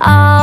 啊。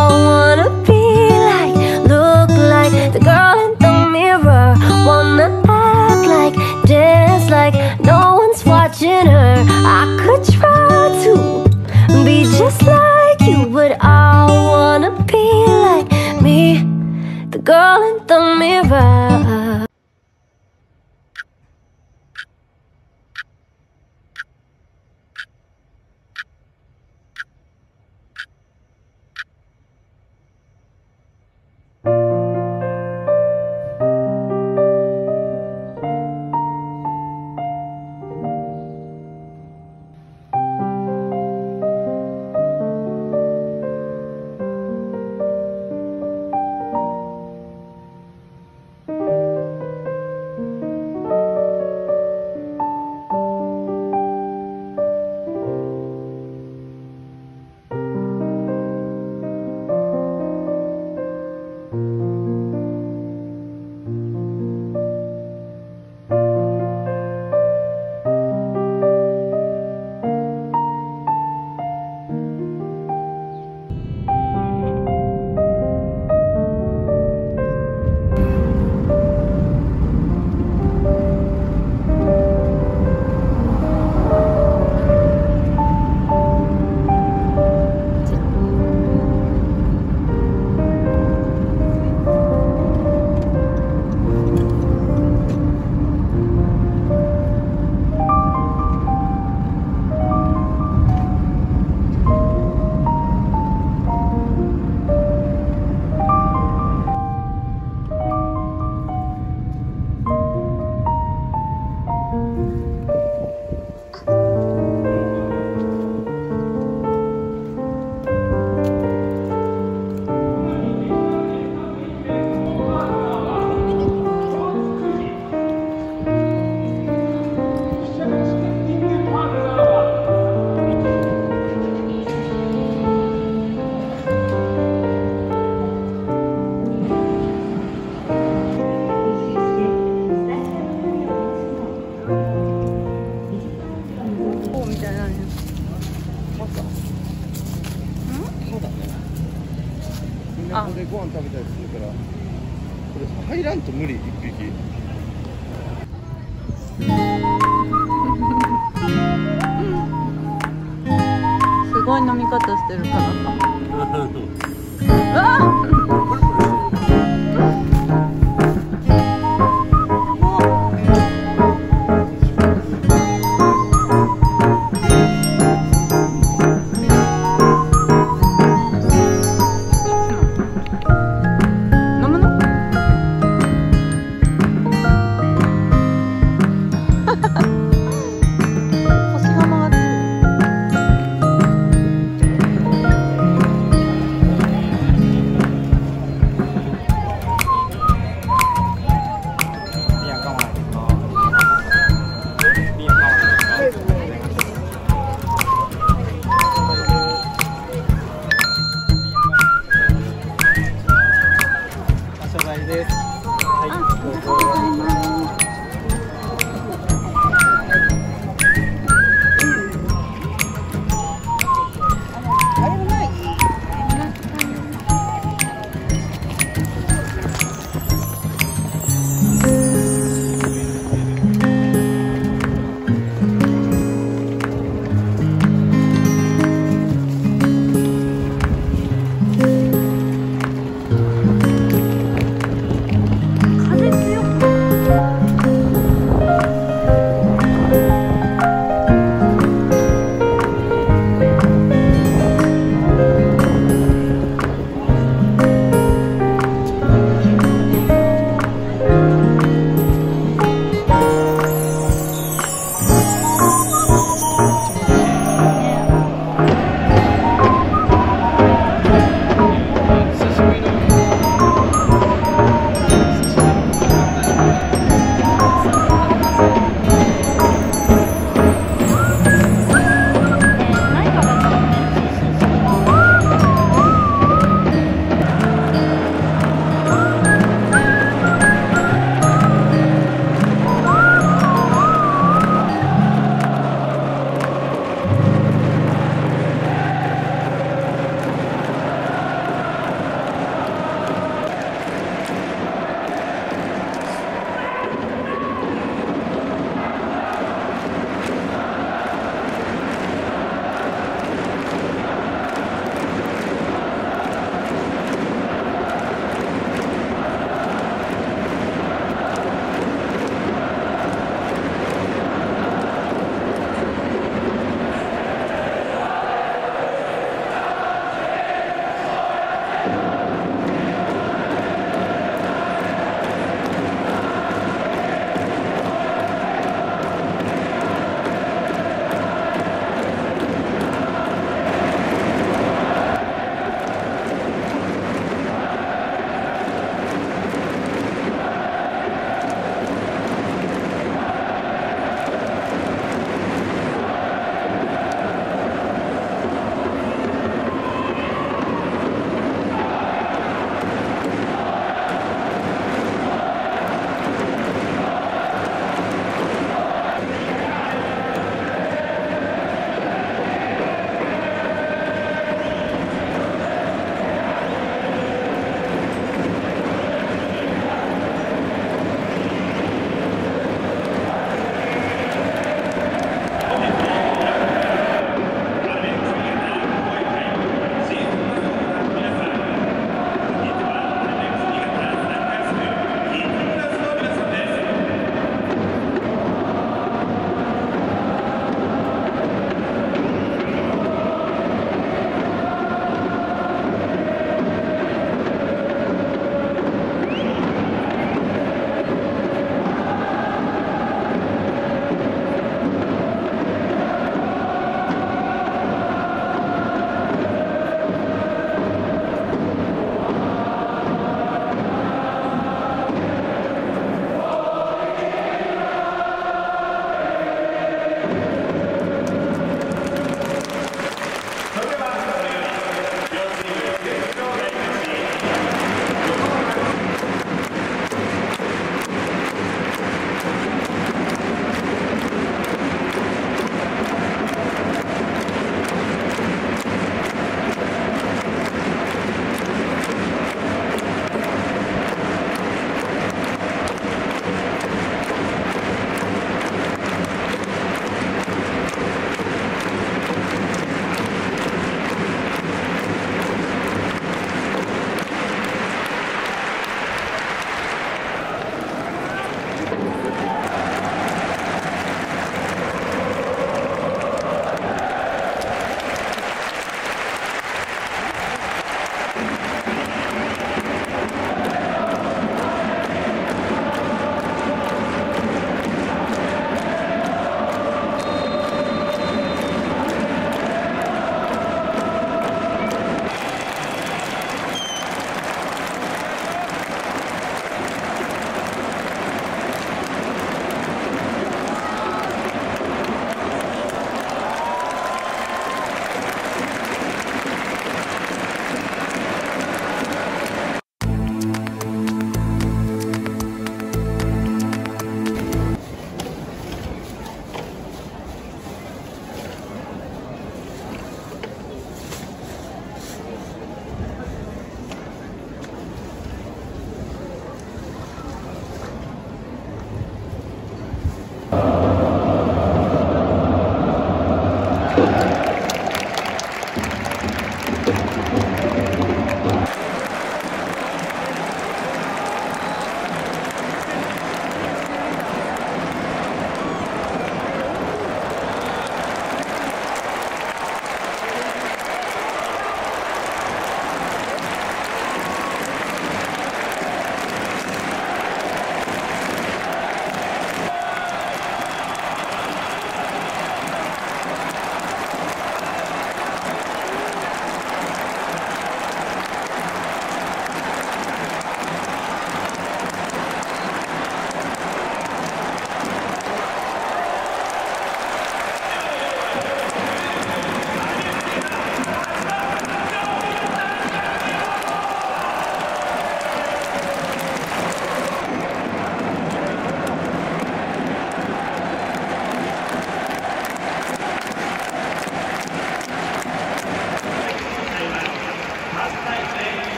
ごい飲み方してるからか。